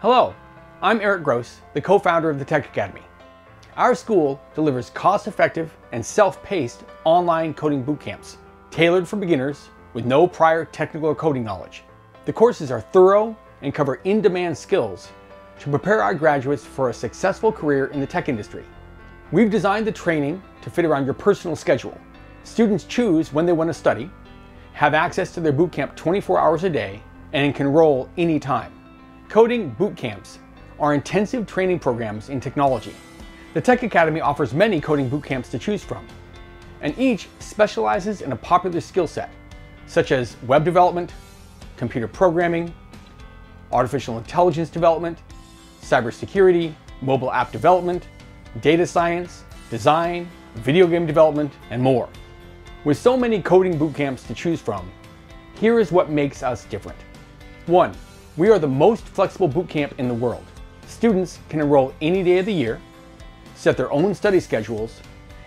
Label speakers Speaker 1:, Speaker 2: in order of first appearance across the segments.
Speaker 1: Hello, I'm Erik Gross, the co-founder of the Tech Academy. Our school delivers cost-effective and self-paced online coding boot camps, tailored for beginners with no prior technical or coding knowledge. The courses are thorough and cover in-demand skills to prepare our graduates for a successful career in the tech industry. We've designed the training to fit around your personal schedule. Students choose when they want to study, have access to their boot camp 24 hours a day, and can enroll anytime. Coding boot camps are intensive training programs in technology. The Tech Academy offers many coding boot camps to choose from, and each specializes in a popular skill set, such as web development, computer programming, artificial intelligence development, cybersecurity, mobile app development, data science, design, video game development, and more. With so many coding boot camps to choose from, here is what makes us different. 1. We are the most flexible boot camp in the world. Students can enroll any day of the year, set their own study schedules,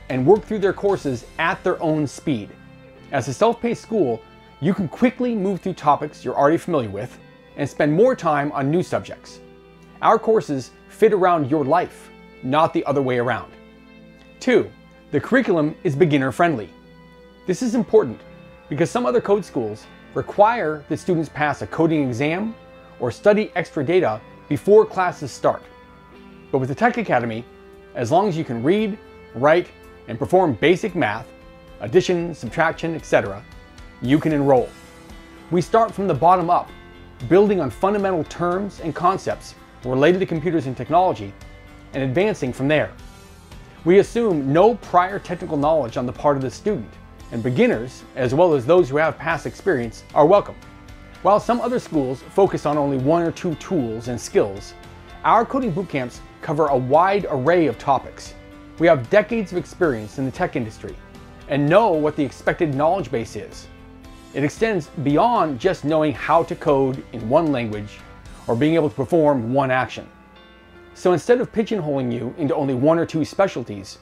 Speaker 1: and work through their courses at their own speed. As a self-paced school, you can quickly move through topics you're already familiar with and spend more time on new subjects. Our courses fit around your life, not the other way around. 2. The curriculum is beginner friendly. This is important because some other code schools require that students pass a coding exam or study extra data before classes start. But with the Tech Academy, as long as you can read, write, and perform basic math, addition, subtraction, etc., you can enroll. We start from the bottom up, building on fundamental terms and concepts related to computers and technology, and advancing from there. We assume no prior technical knowledge on the part of the student, and beginners, as well as those who have past experience, are welcome. While some other schools focus on only one or two tools and skills, our coding bootcamps cover a wide array of topics. We have decades of experience in the tech industry and know what the expected knowledge base is. It extends beyond just knowing how to code in one language or being able to perform one action. So instead of pigeonholing you into only one or two specialties,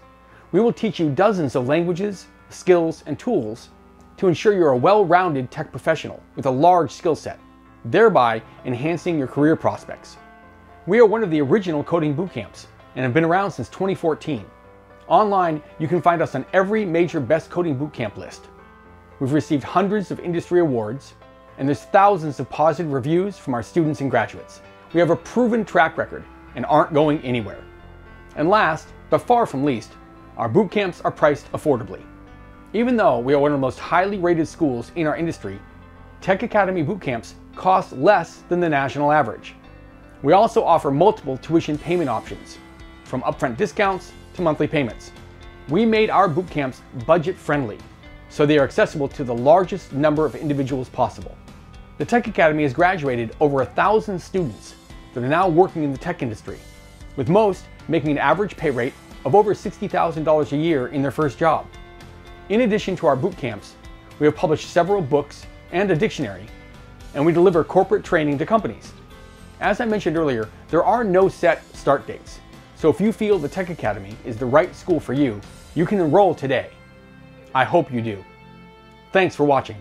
Speaker 1: we will teach you dozens of languages, skills, and tools to ensure you're a well-rounded tech professional with a large skill set, thereby enhancing your career prospects. We are one of the original coding bootcamps and have been around since 2014. Online, you can find us on every major best coding bootcamp list. We've received hundreds of industry awards, and there's thousands of positive reviews from our students and graduates. We have a proven track record and aren't going anywhere. And last, but far from least, our bootcamps are priced affordably. Even though we are one of the most highly rated schools in our industry, Tech Academy bootcamps cost less than the national average. We also offer multiple tuition payment options, from upfront discounts to monthly payments. We made our bootcamps budget friendly, so they are accessible to the largest number of individuals possible. The Tech Academy has graduated over a thousand students that are now working in the tech industry, with most making an average pay rate of over $60,000 a year in their first job. In addition to our boot camps, we have published several books and a dictionary, and we deliver corporate training to companies. As I mentioned earlier, there are no set start dates, so if you feel the Tech Academy is the right school for you, you can enroll today. I hope you do. Thanks for watching.